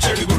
cherry